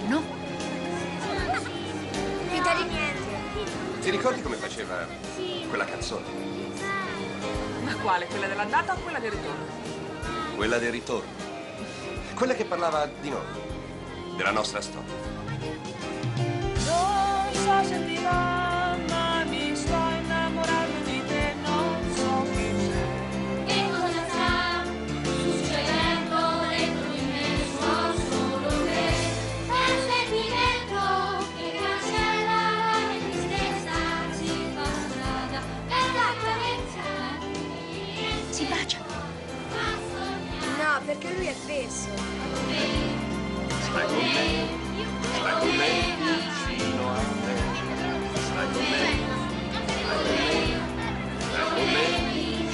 fanno? Finta di niente. Ti ricordi come faceva quella canzone? Ma quale? Quella dell'andata o quella del ritorno? Quella del ritorno. Quella che parlava di noi, della nostra storia. Si baciano. No, perché lui è fesso.